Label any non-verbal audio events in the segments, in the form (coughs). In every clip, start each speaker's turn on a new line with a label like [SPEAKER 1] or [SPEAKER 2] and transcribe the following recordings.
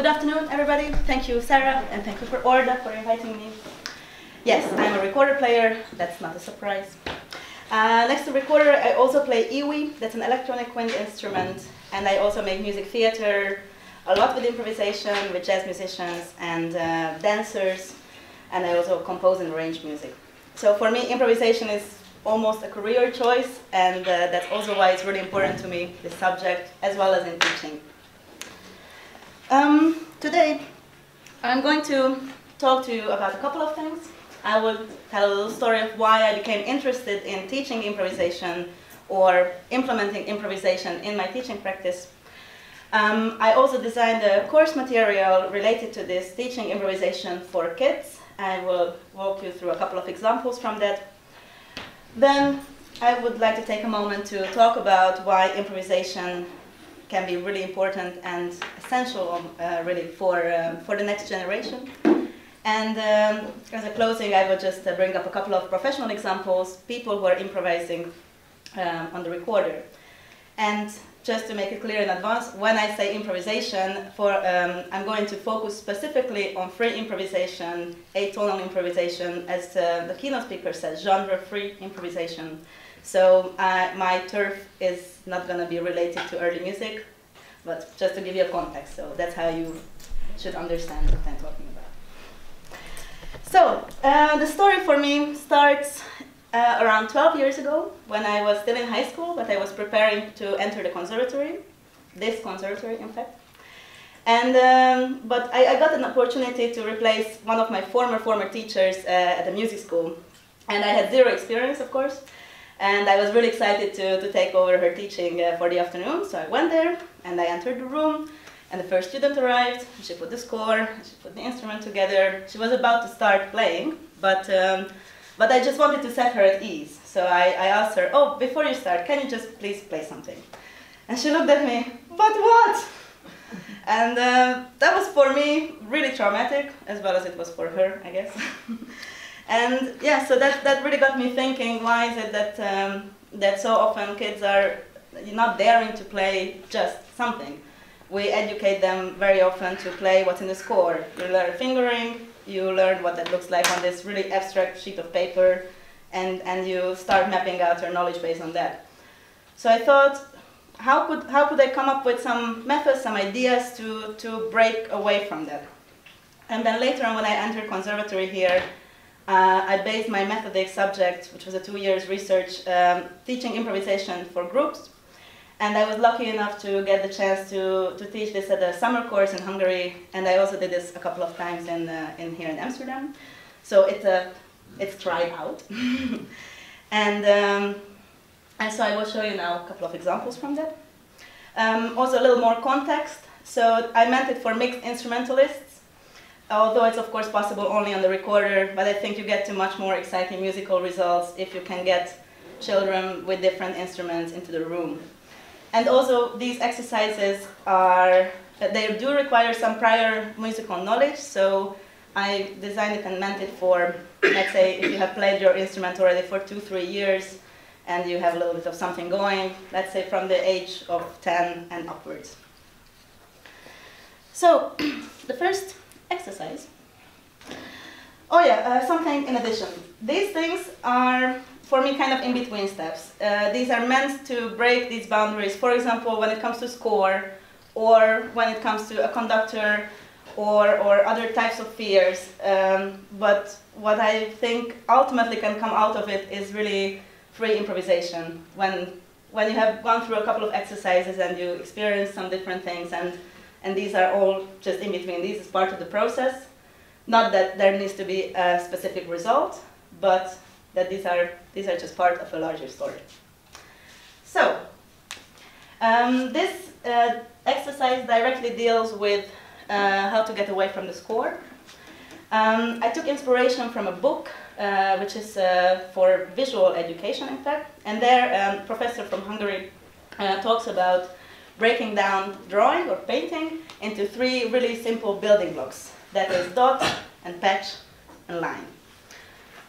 [SPEAKER 1] good afternoon, everybody. Thank you, Sarah, and thank you for Orda for inviting me. Yes, I'm a recorder player. That's not a surprise. Uh, next to recorder, I also play EWI. That's an electronic wind instrument, and I also make music theater, a lot with improvisation, with jazz musicians and uh, dancers, and I also compose and arrange music. So for me, improvisation is almost a career choice, and uh, that's also why it's really important to me, the subject, as well as in teaching. Um, today, I'm going to talk to you about a couple of things. I will tell a little story of why I became interested in teaching improvisation or implementing improvisation in my teaching practice. Um, I also designed a course material related to this teaching improvisation for kids. I will walk you through a couple of examples from that. Then I would like to take a moment to talk about why improvisation can be really important and essential um, uh, really for, um, for the next generation. And um, as a closing, I will just uh, bring up a couple of professional examples, people who are improvising um, on the recorder. And just to make it clear in advance, when I say improvisation, for, um, I'm going to focus specifically on free improvisation, atonal improvisation, as uh, the keynote speaker says, genre-free improvisation. So uh, my turf is not going to be related to early music, but just to give you a context. So that's how you should understand what I'm talking about. So uh, the story for me starts uh, around 12 years ago when I was still in high school, but I was preparing to enter the conservatory, this conservatory, in fact. And, um, but I, I, got an opportunity to replace one of my former, former teachers uh, at the music school. And I had zero experience, of course. And I was really excited to, to take over her teaching uh, for the afternoon. So I went there and I entered the room. And the first student arrived. She put the score, she put the instrument together. She was about to start playing, but um, but I just wanted to set her at ease. So I, I asked her, oh, before you start, can you just please play something? And she looked at me, but what? (laughs) and uh, that was for me really traumatic, as well as it was for her, I guess. (laughs) and yeah, so that, that really got me thinking, why is it that, um, that so often kids are not daring to play just something? We educate them very often to play what's in the score. You learn fingering, you learn what that looks like on this really abstract sheet of paper, and, and you start mapping out your knowledge base on that. So I thought, how could, how could I come up with some methods, some ideas to, to break away from that? And then later on when I entered conservatory here, uh, I based my methodic subject, which was a two years research, um, teaching improvisation for groups, and I was lucky enough to get the chance to, to teach this at a summer course in Hungary, and I also did this a couple of times in, uh, in here in Amsterdam. So it's, a, it's tried out. (laughs) and, um, and so I will show you now a couple of examples from that. Um, also a little more context. So I meant it for mixed instrumentalists, although it's of course possible only on the recorder, but I think you get to much more exciting musical results if you can get children with different instruments into the room. And also these exercises are, they do require some prior musical knowledge, so I designed it and meant it for, let's say, if you have played your instrument already for two, three years, and you have a little bit of something going, let's say from the age of 10 and upwards. So, (clears throat) the first exercise. Oh yeah, uh, something in addition. These things are for me, kind of in between steps. Uh, these are meant to break these boundaries. For example, when it comes to score, or when it comes to a conductor, or, or other types of fears. Um, but what I think ultimately can come out of it is really free improvisation. When, when you have gone through a couple of exercises and you experience some different things, and, and these are all just in between, these is part of the process. Not that there needs to be a specific result, but that these are, these are just part of a larger story. So, um, this uh, exercise directly deals with uh, how to get away from the score. Um, I took inspiration from a book, uh, which is uh, for visual education, in fact, and there a um, professor from Hungary uh, talks about breaking down drawing or painting into three really simple building blocks. That is dot and patch and line.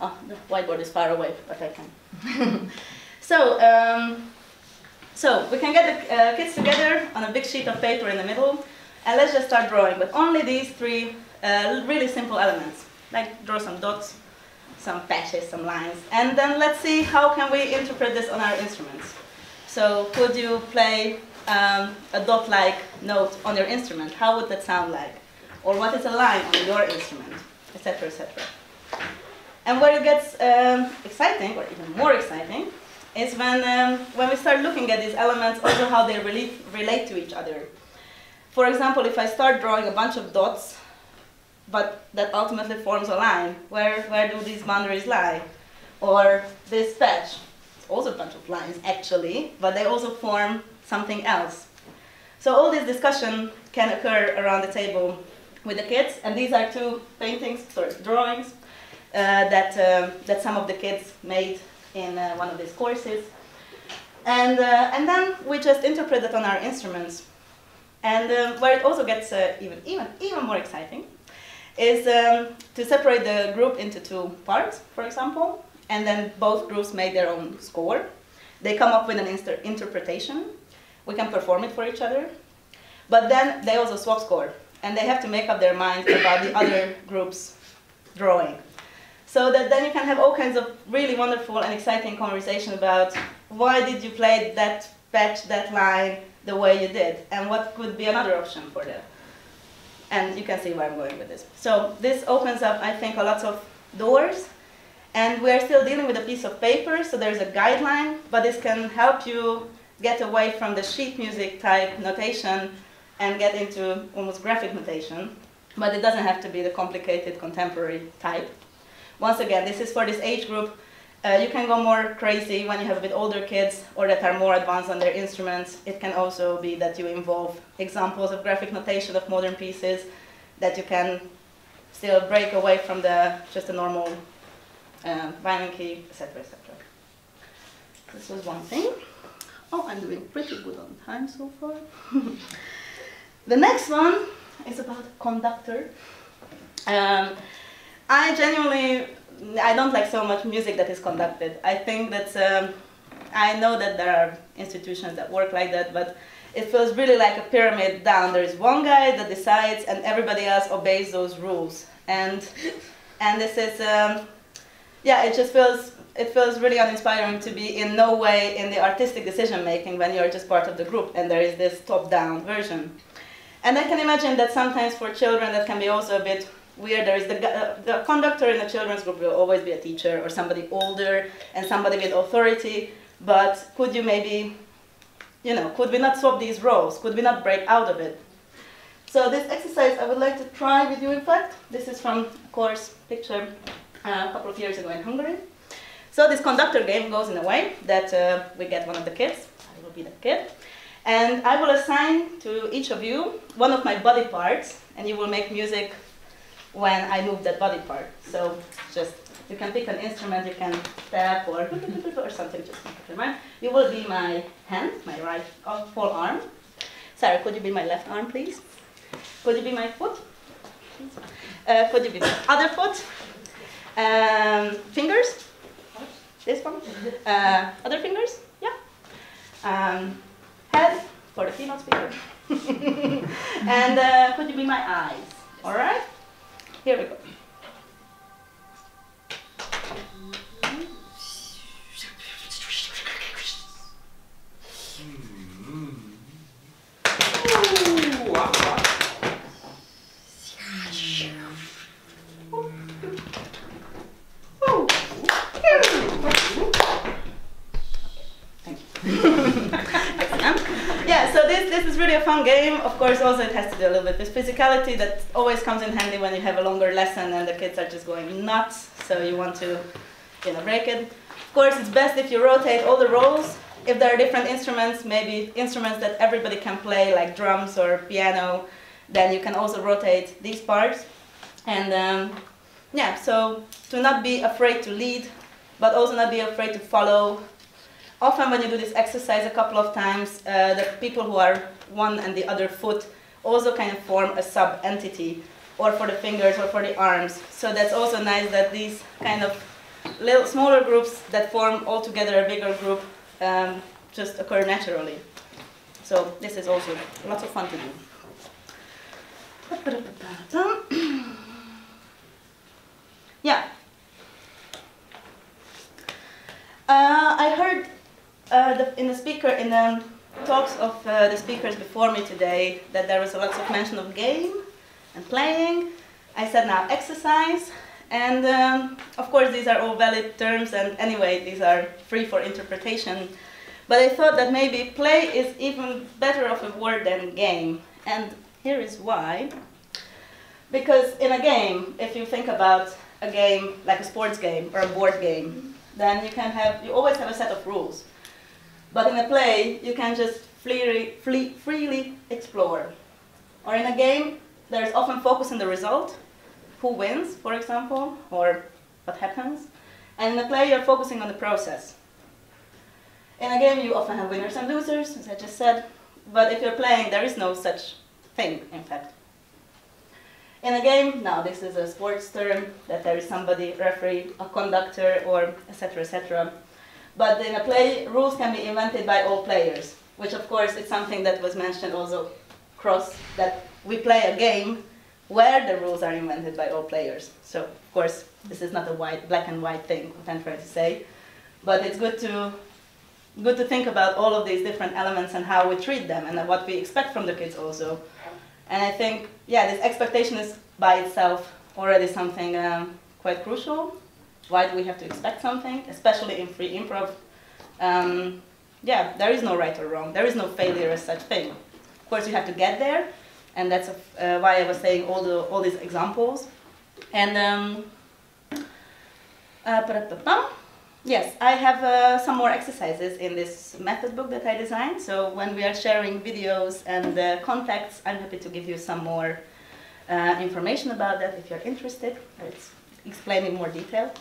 [SPEAKER 1] Oh, the whiteboard is far away, but I can. (laughs) so, um, so we can get the uh, kids together on a big sheet of paper in the middle. And let's just start drawing, but only these three uh, really simple elements. Like draw some dots, some patches, some lines, and then let's see how can we interpret this on our instruments. So could you play um, a dot-like note on your instrument? How would that sound like? Or what is a line on your instrument, etc., etc. And where it gets um, exciting, or even more exciting, is when, um, when we start looking at these elements, also how they relate, relate to each other. For example, if I start drawing a bunch of dots, but that ultimately forms a line, where, where do these boundaries lie? Or this patch, it's also a bunch of lines actually, but they also form something else. So all this discussion can occur around the table with the kids, and these are two paintings, sorry, drawings, uh, that, uh, that some of the kids made in uh, one of these courses. And, uh, and then we just interpret it on our instruments. And uh, where it also gets uh, even, even, even more exciting is um, to separate the group into two parts, for example, and then both groups make their own score. They come up with an interpretation. We can perform it for each other. But then they also swap score, and they have to make up their mind about the other group's drawing. So that then you can have all kinds of really wonderful and exciting conversation about why did you play that patch, that line the way you did, and what could be another option for that. And you can see where I'm going with this. So this opens up, I think, a lot of doors. And we're still dealing with a piece of paper, so there's a guideline, but this can help you get away from the sheet music type notation and get into almost graphic notation. But it doesn't have to be the complicated contemporary type. Once again, this is for this age group. Uh, you can go more crazy when you have a bit older kids or that are more advanced on their instruments. It can also be that you involve examples of graphic notation of modern pieces that you can still break away from the just a normal uh, violin key, etc., etc. This was one thing. Oh, I'm doing pretty good on time so far. (laughs) the next one is about conductor. Um, I genuinely, I don't like so much music that is conducted. I think that, um, I know that there are institutions that work like that, but it feels really like a pyramid down. There is one guy that decides and everybody else obeys those rules. And, and this is, um, yeah, it just feels, it feels really uninspiring to be in no way in the artistic decision making when you're just part of the group and there is this top-down version. And I can imagine that sometimes for children that can be also a bit where there is the, uh, the conductor in the children's group will always be a teacher or somebody older and somebody with authority, but could you maybe, you know, could we not swap these roles? Could we not break out of it? So this exercise I would like to try with you in fact. This is from a course picture uh, a couple of years ago in Hungary. So this conductor game goes in a way that uh, we get one of the kids, I will be the kid, and I will assign to each of you one of my body parts, and you will make music when I move that body part. So just, you can pick an instrument, you can tap or, (laughs) or something, just make it mind. You will be my hand, my right forearm. Sarah, could you be my left arm, please? Could you be my foot? Uh, could you be my other foot? Um, fingers? This one? Uh, other fingers? Yeah. Um, head for the keynote speaker. (laughs) and uh, could you be my eyes? All right? Here we go. Fun game. Of course, also it has to do a little bit with physicality that always comes in handy when you have a longer lesson and the kids are just going nuts. So you want to, you know, break it. Of course, it's best if you rotate all the roles. If there are different instruments, maybe instruments that everybody can play, like drums or piano, then you can also rotate these parts. And um, yeah, so to not be afraid to lead, but also not be afraid to follow often when you do this exercise a couple of times, uh, the people who are one and the other foot also kind of form a sub-entity, or for the fingers or for the arms. So that's also nice that these kind of little smaller groups that form all together a bigger group um, just occur naturally. So this is also lots of fun to do. (coughs) yeah. Uh, I heard uh, the, in the speaker in the talks of uh, the speakers before me today that there was a lot of mention of game and playing. I said now exercise, and um, of course these are all valid terms, and anyway these are free for interpretation. But I thought that maybe play is even better of a word than game, and here is why. Because in a game, if you think about a game like a sports game or a board game, then you can have you always have a set of rules. But in a play, you can just freely, free, freely explore. Or in a game, there is often focus on the result, who wins, for example, or what happens. And in a play, you're focusing on the process. In a game, you often have winners and losers, as I just said. But if you're playing, there is no such thing, in fact. In a game, now this is a sports term, that there is somebody, referee, a conductor, or etc., etc. But in a play, rules can be invented by all players, which of course is something that was mentioned also cross, that we play a game where the rules are invented by all players. So of course, this is not a white, black and white thing, I'm trying to say. But it's good to, good to think about all of these different elements and how we treat them and what we expect from the kids also. And I think, yeah, this expectation is by itself already something um, quite crucial. Why do we have to expect something, especially in free improv? Um, yeah, there is no right or wrong. There is no failure as such thing. Of course, you have to get there, and that's uh, why I was saying all the all these examples. And um, uh, yes, I have uh, some more exercises in this method book that I designed. So when we are sharing videos and uh, contacts, I'm happy to give you some more uh, information about that if you're interested. Let's explain in more detail.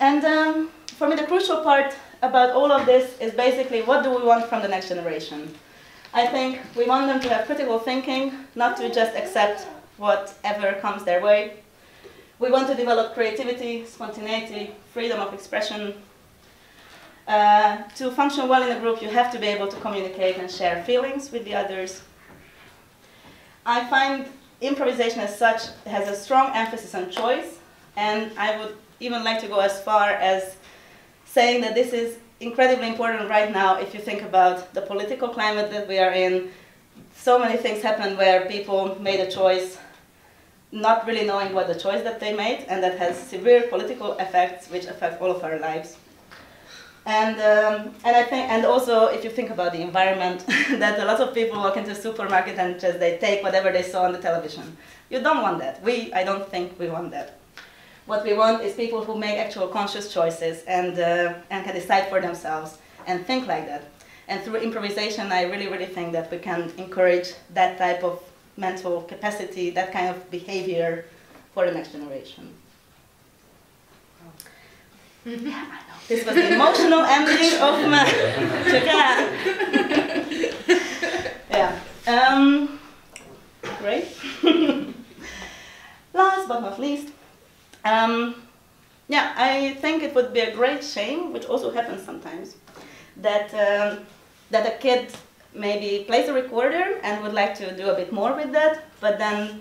[SPEAKER 1] And um, for me, the crucial part about all of this is basically what do we want from the next generation? I think we want them to have critical thinking, not to just accept whatever comes their way. We want to develop creativity, spontaneity, freedom of expression. Uh, to function well in a group, you have to be able to communicate and share feelings with the others. I find improvisation as such has a strong emphasis on choice, and I would even like to go as far as saying that this is incredibly important right now if you think about the political climate that we are in. So many things happen where people made a choice not really knowing what the choice that they made, and that has severe political effects which affect all of our lives. And, um, and I think, and also if you think about the environment, (laughs) that a lot of people walk into a supermarket and just they take whatever they saw on the television. You don't want that. We, I don't think we want that. What we want is people who make actual conscious choices and, uh, and can decide for themselves and think like that. And through improvisation, I really, really think that we can encourage that type of mental capacity, that kind of behavior for the next generation. Yeah, I know. This was the emotional ending of my (laughs) (laughs) Yeah. Um, great. (laughs) Last but not least, um, yeah, I think it would be a great shame, which also happens sometimes, that um, that a kid maybe plays a recorder and would like to do a bit more with that, but then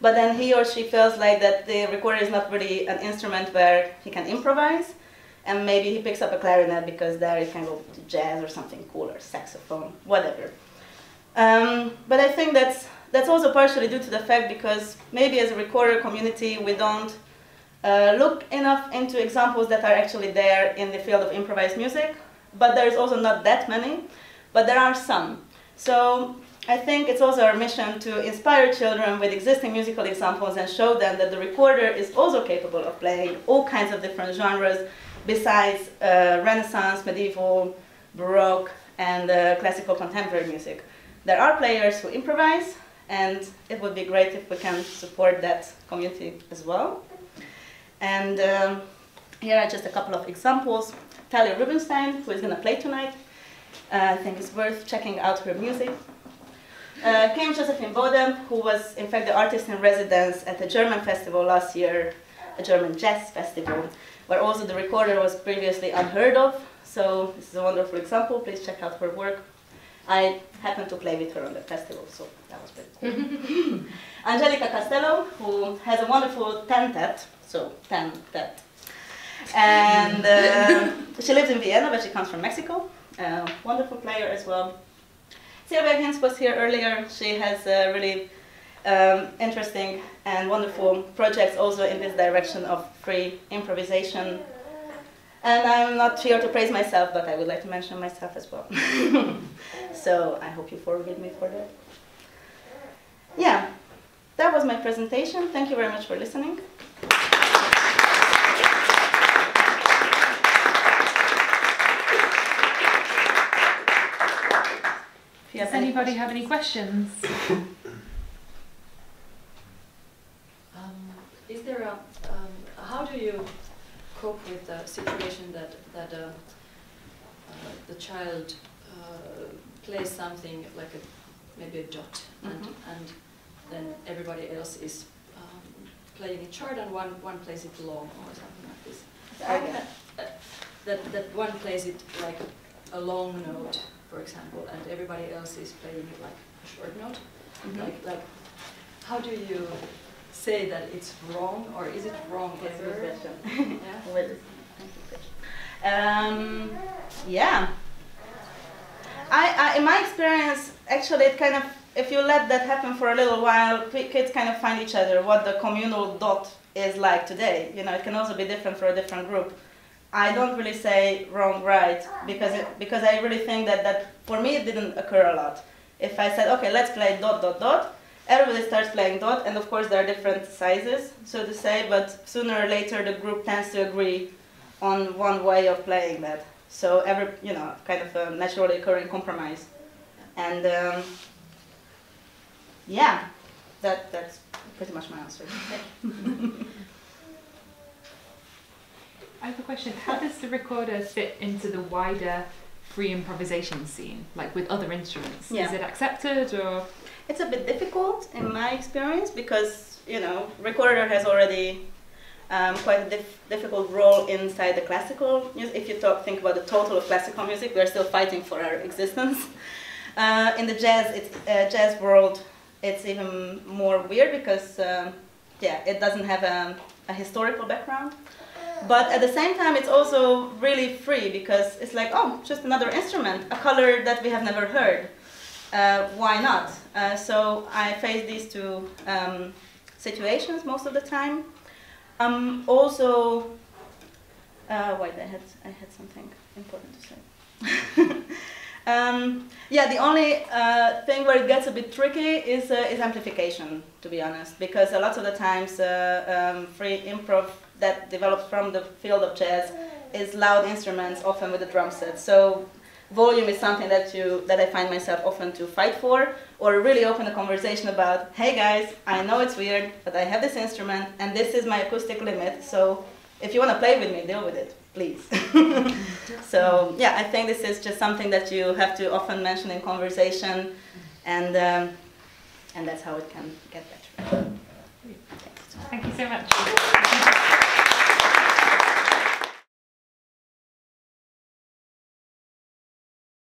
[SPEAKER 1] but then he or she feels like that the recorder is not really an instrument where he can improvise, and maybe he picks up a clarinet because there he can go to jazz or something cool or saxophone, whatever. Um, but I think that's that's also partially due to the fact because maybe as a recorder community we don't uh, look enough into examples that are actually there in the field of improvised music, but there's also not that many, but there are some. So I think it's also our mission to inspire children with existing musical examples and show them that the recorder is also capable of playing all kinds of different genres besides uh, Renaissance, medieval, Baroque, and uh, classical contemporary music. There are players who improvise, and it would be great if we can support that community as well. And um, here are just a couple of examples. Tali Rubinstein, who is going to play tonight. Uh, I think it's worth checking out her music. Uh, Kim Josephine Bode, who was in fact the artist in residence at a German festival last year, a German jazz festival, where also the recorder was previously unheard of. So this is a wonderful example. Please check out her work. I happened to play with her on the festival, so that was pretty cool. (laughs) Angelica Castello, who has a wonderful tentet, so tentet. And (laughs) uh, she lives in Vienna, but she comes from Mexico. Uh, wonderful player as well. Sylvia Hinz was here earlier. She has uh, really um, interesting and wonderful projects also in this direction of free improvisation. And I'm not here to praise myself, but I would like to mention myself as well. (laughs) so I hope you forgive me for that. Yeah, that was my presentation. Thank you very much for listening.
[SPEAKER 2] Does anybody have any questions?
[SPEAKER 3] Is there a, um, how do you cope with the situation that, that uh, uh, the child uh, plays something like a, maybe a dot and,
[SPEAKER 1] Mhm.
[SPEAKER 3] and then everybody else is um, playing it short and one, one plays it long or something like this?
[SPEAKER 1] Okay.
[SPEAKER 3] Uh, That, that one plays it like a long note, for example, and everybody else is playing it like a short note?
[SPEAKER 1] Mhm.
[SPEAKER 3] Like, like, how do you say that it's wrong, or is it wrong
[SPEAKER 1] That's a good question. (laughs)
[SPEAKER 3] Yeah.
[SPEAKER 1] Wait, thank you, Chris. Um, yeah. I, I, in my experience, actually, it kind of, if you let that happen for a little while, ki- kids kind of find each other. What the communal dot is like today, you know, it can also be different for a different group. I don't really say wrong, right, because it, because I really think that that for me it didn't occur a lot. If I said, okay, let's play dot dot dot, everybody starts playing dot, and of course there are different sizes, so to say, but sooner or later the group tends to agree on one way of playing that. So every, you know, kind of a naturally occurring compromise. And um, yeah, that, that's pretty much my answer. (laughs)
[SPEAKER 2] I have a question. How does the recorder fit into the wider free improvisation scene, like with other instruments?
[SPEAKER 1] Yeah.
[SPEAKER 2] Is it accepted or?
[SPEAKER 1] It's a bit difficult in my experience because you know recorder has already um, quite a dif- difficult role inside the classical music. If you talk, think about the total of classical music, we're still fighting for our existence. (laughs) Uh, in the jazz, it's, uh, jazz world, it's even more weird because um, yeah, it doesn't have a, a historical background. But at the same time, it's also really free because it's like, oh, just another instrument, a color that we have never heard. Uh, why not? Uh, so I face these two um, situations most of the time. Um, also, uh, wait, I had I had something important to say. (laughs) um, yeah, the only uh, thing where it gets a bit tricky is uh, is amplification, to be honest, because a lot of the times uh, um, free improv that develops from the field of jazz is loud instruments, often with a drum set. So volume is something that you that I find myself often to fight for, or really open a conversation about, hey guys, I know it's weird, but I have this instrument and this is my acoustic limit. So if you want to play with me, deal with it, please. (laughs) so yeah, I think this is just something that you have to often mention in conversation, and um, and that's how it can get better.
[SPEAKER 2] Thank you so much.